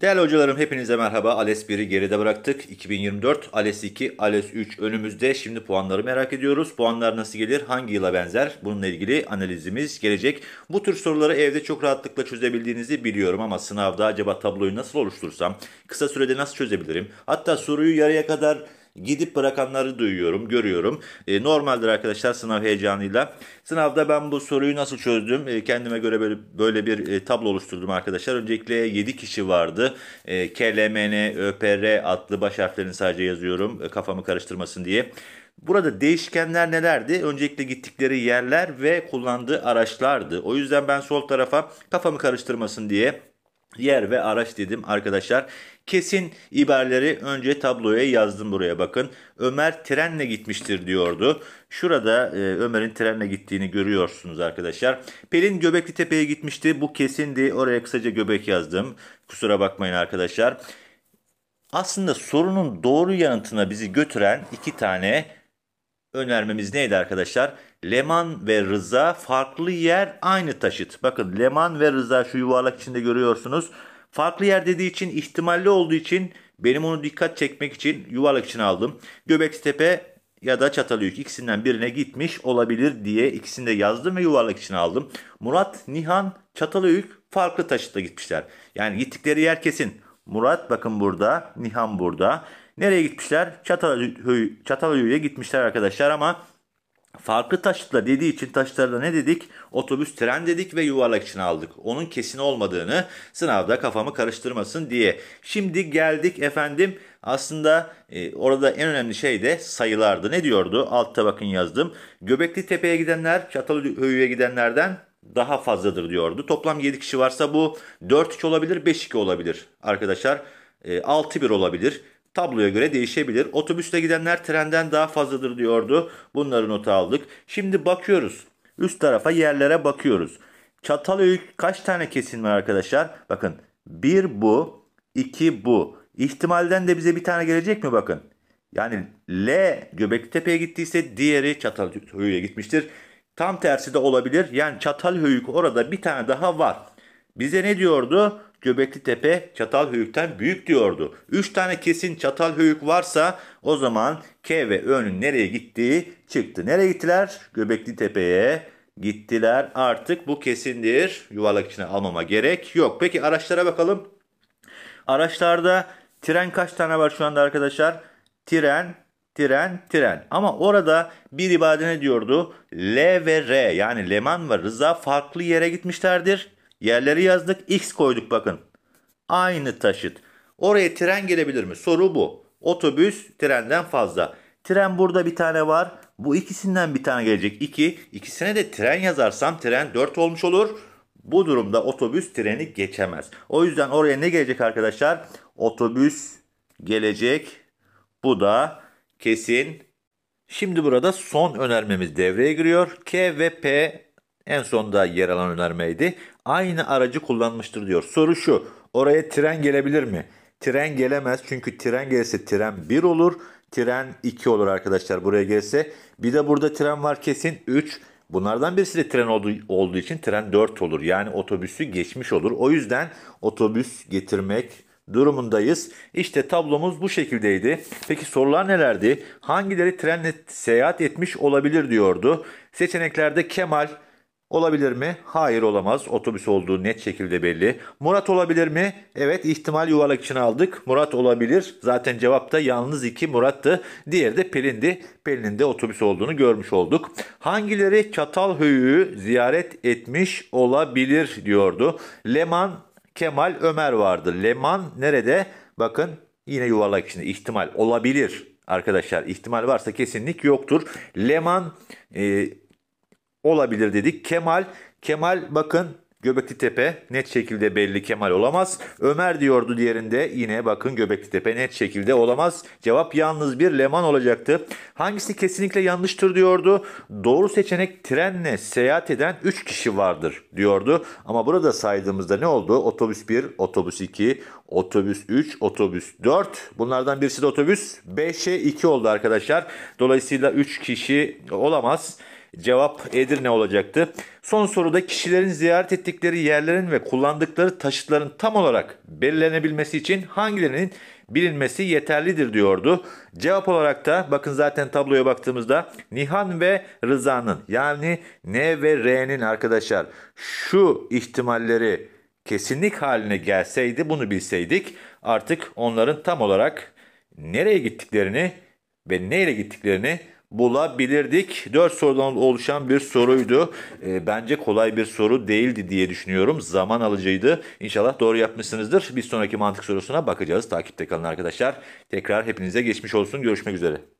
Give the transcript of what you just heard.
Değerli hocalarım hepinize merhaba. ALES 1'i geride bıraktık. 2024, ALES 2, ALES 3 önümüzde. Şimdi puanları merak ediyoruz. Puanlar nasıl gelir? Hangi yıla benzer? Bununla ilgili analizimiz gelecek. Bu tür soruları evde çok rahatlıkla çözebildiğinizi biliyorum ama sınavda acaba tabloyu nasıl oluşturursam, kısa sürede nasıl çözebilirim? Hatta soruyu yarıya kadar gidip bırakanları duyuyorum, görüyorum. E, normaldir arkadaşlar sınav heyecanıyla. Sınavda ben bu soruyu nasıl çözdüm? E, kendime göre böyle, böyle bir e, tablo oluşturdum arkadaşlar. Öncelikle 7 kişi vardı. E, KLMN, ÖPR adlı baş harflerini sadece yazıyorum e, kafamı karıştırmasın diye. Burada değişkenler nelerdi? Öncelikle gittikleri yerler ve kullandığı araçlardı. O yüzden ben sol tarafa kafamı karıştırmasın diye yer ve araç dedim arkadaşlar. Kesin ibareleri önce tabloya yazdım buraya bakın. Ömer trenle gitmiştir diyordu. Şurada e, Ömer'in trenle gittiğini görüyorsunuz arkadaşlar. Pelin Göbekli Tepe'ye gitmişti. Bu kesindi. Oraya kısaca göbek yazdım. Kusura bakmayın arkadaşlar. Aslında sorunun doğru yanıtına bizi götüren iki tane önermemiz neydi arkadaşlar? Leman ve Rıza farklı yer aynı taşıt. Bakın Leman ve Rıza şu yuvarlak içinde görüyorsunuz. Farklı yer dediği için ihtimalli olduğu için benim onu dikkat çekmek için yuvarlak için aldım. Göbektepe ya da Çatalhöyük ikisinden birine gitmiş olabilir diye ikisini de yazdım ve yuvarlak için aldım. Murat, Nihan, Çatalhöyük farklı taşıtla gitmişler. Yani gittikleri yer kesin. Murat bakın burada, Nihan burada. Nereye gitmişler? Çatalhöyük'e Çatalhöyük gitmişler arkadaşlar ama farklı taşıtla dediği için taşıtlarla ne dedik? Otobüs, tren dedik ve yuvarlak için aldık. Onun kesin olmadığını sınavda kafamı karıştırmasın diye. Şimdi geldik efendim aslında e, orada en önemli şey de sayılardı. Ne diyordu? Altta bakın yazdım. Göbekli Tepe'ye gidenler Çatalhöyük'e gidenlerden daha fazladır diyordu. Toplam 7 kişi varsa bu 4-3 olabilir, 5-2 olabilir arkadaşlar. E, 6-1 olabilir. Tabloya göre değişebilir. Otobüste gidenler trenden daha fazladır diyordu. Bunları nota aldık. Şimdi bakıyoruz. Üst tarafa yerlere bakıyoruz. Çatalhöyük kaç tane kesin var arkadaşlar? Bakın bir bu, iki bu. İhtimalden de bize bir tane gelecek mi bakın. Yani L Göbeklitepe'ye gittiyse diğeri Çatalhöyük'e gitmiştir. Tam tersi de olabilir. Yani Çatalhöyük orada bir tane daha var. Bize ne diyordu? Göbekli Tepe Çatalhöyük'ten büyük diyordu. 3 tane kesin Çatalhöyük varsa o zaman K ve Ö'nün nereye gittiği çıktı. Nereye gittiler? Göbekli Tepe'ye gittiler. Artık bu kesindir. Yuvarlak içine almama gerek yok. Peki araçlara bakalım. Araçlarda tren kaç tane var şu anda arkadaşlar? Tren, tren, tren. Ama orada bir ibade ne diyordu? L ve R yani Leman ve Rıza farklı yere gitmişlerdir. Yerleri yazdık. X koyduk bakın. Aynı taşıt. Oraya tren gelebilir mi? Soru bu. Otobüs trenden fazla. Tren burada bir tane var. Bu ikisinden bir tane gelecek. 2. İkisine de tren yazarsam tren 4 olmuş olur. Bu durumda otobüs treni geçemez. O yüzden oraya ne gelecek arkadaşlar? Otobüs gelecek. Bu da kesin. Şimdi burada son önermemiz devreye giriyor. K ve P en sonda yer alan önermeydi. Aynı aracı kullanmıştır diyor. Soru şu. Oraya tren gelebilir mi? Tren gelemez çünkü tren gelirse tren 1 olur. Tren 2 olur arkadaşlar buraya gelse. Bir de burada tren var kesin 3. Bunlardan birisi de tren olduğu, olduğu için tren 4 olur. Yani otobüsü geçmiş olur. O yüzden otobüs getirmek durumundayız. İşte tablomuz bu şekildeydi. Peki sorular nelerdi? Hangileri trenle seyahat etmiş olabilir diyordu. Seçeneklerde Kemal, Olabilir mi? Hayır olamaz. Otobüs olduğu net şekilde belli. Murat olabilir mi? Evet ihtimal yuvarlak için aldık. Murat olabilir. Zaten cevap da yalnız iki Murat'tı. Diğeri de Pelin'di. Pelin'in de otobüs olduğunu görmüş olduk. Hangileri Çatalhöyük'ü ziyaret etmiş olabilir diyordu. Leman, Kemal, Ömer vardı. Leman nerede? Bakın yine yuvarlak içinde ihtimal olabilir. Arkadaşlar ihtimal varsa kesinlik yoktur. Leman e, olabilir dedik. Kemal, Kemal bakın Göbekli Tepe net şekilde belli Kemal olamaz. Ömer diyordu diğerinde yine bakın Göbekli Tepe net şekilde olamaz. Cevap yalnız bir Leman olacaktı. Hangisi kesinlikle yanlıştır diyordu. Doğru seçenek trenle seyahat eden 3 kişi vardır diyordu. Ama burada saydığımızda ne oldu? Otobüs 1, otobüs 2, otobüs 3, otobüs 4. Bunlardan birisi de otobüs 5'e 2 oldu arkadaşlar. Dolayısıyla 3 kişi olamaz. Cevap Edirne olacaktı. Son soruda kişilerin ziyaret ettikleri yerlerin ve kullandıkları taşıtların tam olarak belirlenebilmesi için hangilerinin bilinmesi yeterlidir diyordu. Cevap olarak da bakın zaten tabloya baktığımızda Nihan ve Rıza'nın yani N ve R'nin arkadaşlar şu ihtimalleri kesinlik haline gelseydi bunu bilseydik artık onların tam olarak nereye gittiklerini ve neyle gittiklerini bulabilirdik. 4 sorudan oluşan bir soruydu. E, bence kolay bir soru değildi diye düşünüyorum. Zaman alıcıydı. İnşallah doğru yapmışsınızdır. Bir sonraki mantık sorusuna bakacağız. Takipte kalın arkadaşlar. Tekrar hepinize geçmiş olsun. Görüşmek üzere.